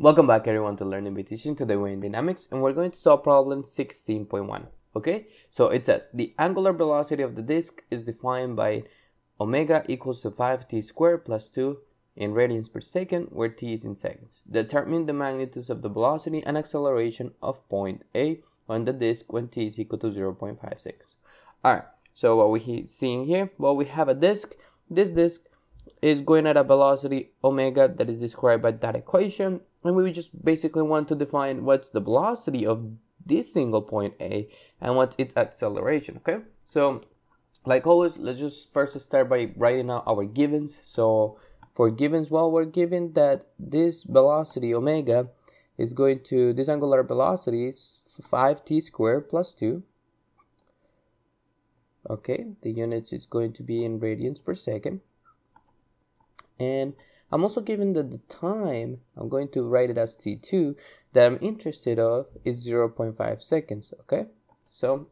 Welcome back everyone to Learning by Teaching. Today we're in dynamics and we're going to solve problem 16.1. Okay, so it says the angular velocity of the disk is defined by omega equals to 5t squared plus 2 in radians per second where t is in seconds. Determine the magnitudes of the velocity and acceleration of point A on the disk when t is equal to 0.5 seconds. Alright, so what we're seeing here, well we have a disk. This disk is going at a velocity omega that is described by that equation and we just basically want to define what's the velocity of this single point A and what's its acceleration okay? So like always let's just first start by writing out our givens. So for givens well we're given that this velocity omega is going to this angular velocity is 5t squared plus 2 okay the units is going to be in radians per second. And I'm also given that the time, I'm going to write it as t2, that I'm interested of is 0.5 seconds, okay? So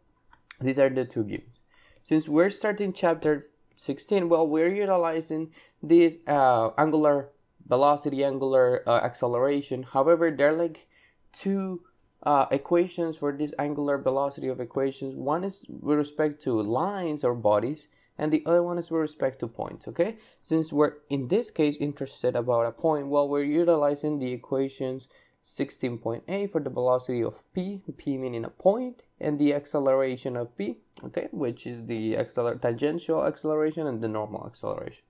these are the two givens. Since we're starting chapter 16, well, we're utilizing this uh, angular velocity, angular uh, acceleration. However, there are like two uh, equations for this angular velocity of equations. One is with respect to lines or bodies, and the other one is with respect to points okay? Since we're in this case interested about a point well we're utilizing the equations 16.8 for the velocity of p p meaning a point and the acceleration of p okay which is the acceler tangential acceleration and the normal acceleration.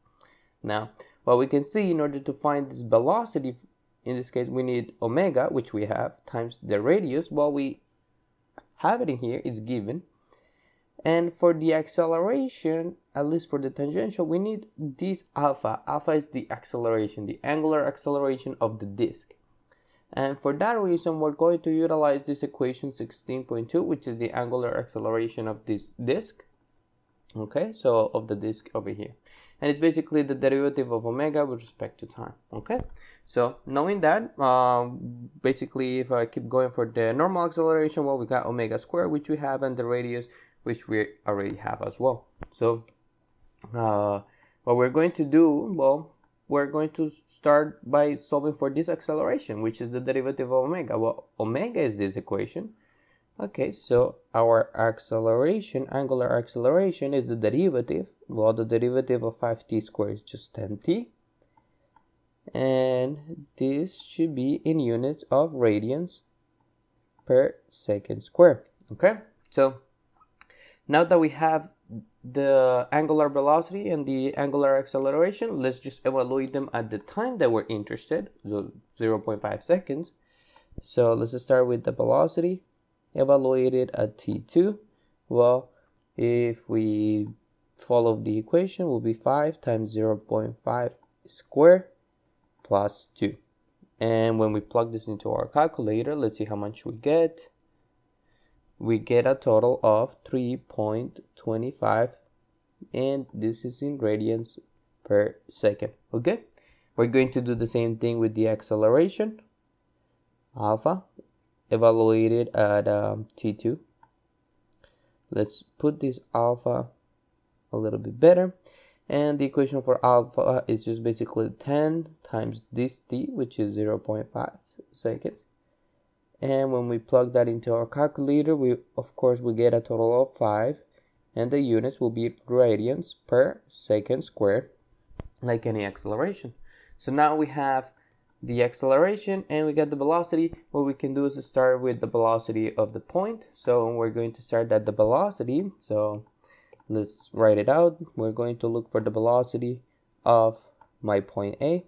Now what we can see in order to find this velocity in this case we need omega which we have times the radius. Well we have it in here is given and for the acceleration, at least for the tangential, we need this alpha. Alpha is the acceleration, the angular acceleration of the disk. And for that reason, we're going to utilize this equation 16.2, which is the angular acceleration of this disk. Okay, so of the disk over here. And it's basically the derivative of omega with respect to time. Okay, so knowing that, um, basically if I keep going for the normal acceleration, well, we got omega squared, which we have, and the radius, which we already have as well. So uh, what we're going to do, well, we're going to start by solving for this acceleration, which is the derivative of omega. Well, omega is this equation. Okay, so our acceleration, angular acceleration is the derivative. Well, the derivative of 5t squared is just 10t. And this should be in units of radians per second square. Okay, so now that we have the angular velocity and the angular acceleration, let's just evaluate them at the time that we're interested, so 0.5 seconds. So let's start with the velocity, evaluate it at t2. Well, if we follow the equation, will be 5 times 0.5 squared plus 2. And when we plug this into our calculator, let's see how much we get we get a total of 3.25 and this is in radians per second okay? We're going to do the same thing with the acceleration. Alpha evaluated at um, t2 let's put this alpha a little bit better. And the equation for alpha is just basically 10 times this t which is 0.5 seconds and when we plug that into our calculator we of course we get a total of 5 and the units will be radians per second squared like any acceleration. So now we have the acceleration and we get the velocity. What we can do is start with the velocity of the point. So we're going to start at the velocity. So let's write it out. We're going to look for the velocity of my point A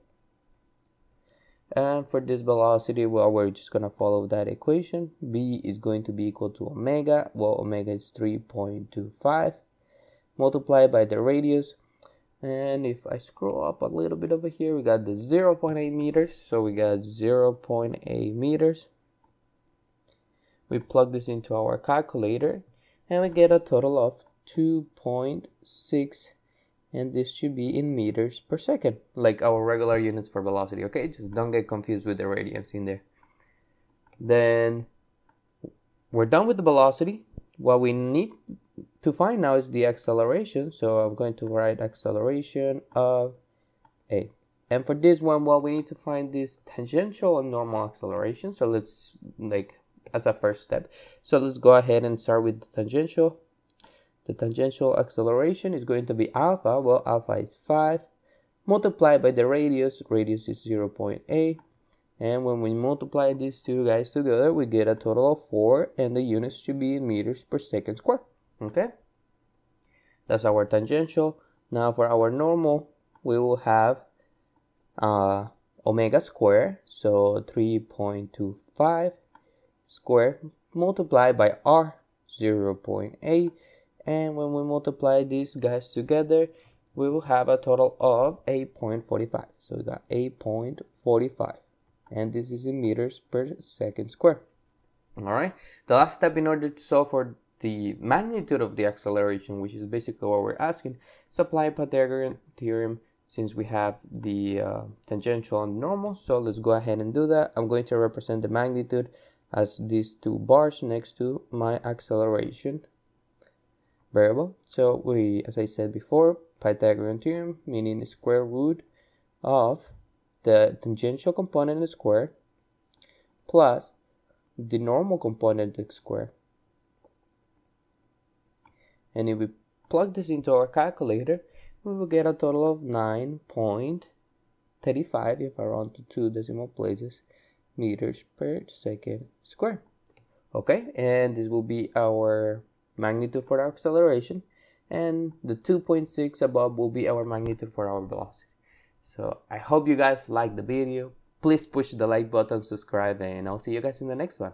and for this velocity well we're just gonna follow that equation. B is going to be equal to omega. Well omega is 3.25 multiplied by the radius. And if I scroll up a little bit over here we got the 0.8 meters. So we got 0.8 meters. We plug this into our calculator and we get a total of 2.6 and this should be in meters per second like our regular units for velocity okay? Just don't get confused with the radians in there. Then we're done with the velocity. What we need to find now is the acceleration so i'm going to write acceleration of a. And for this one well we need to find this tangential and normal acceleration so let's like as a first step. So let's go ahead and start with the tangential the tangential acceleration is going to be alpha well alpha is 5 multiplied by the radius radius is 0 0.8 and when we multiply these two guys together we get a total of 4 and the units should be in meters per second squared, okay? That's our tangential. Now for our normal we will have uh, omega square so 3.25 square multiplied by r 0 0.8 and when we multiply these guys together we will have a total of 8.45 so we got 8.45 and this is in meters per second square all right. The last step in order to solve for the magnitude of the acceleration which is basically what we're asking is apply Pythagorean theorem since we have the uh, tangential and normal. So let's go ahead and do that. I'm going to represent the magnitude as these two bars next to my acceleration variable. So we as I said before Pythagorean theorem meaning the square root of the tangential component squared plus the normal component squared and if we plug this into our calculator we will get a total of 9.35 if I round to two decimal places meters per second square okay and this will be our magnitude for our acceleration and the 2.6 above will be our magnitude for our velocity. So I hope you guys like the video. Please push the like button subscribe and I'll see you guys in the next one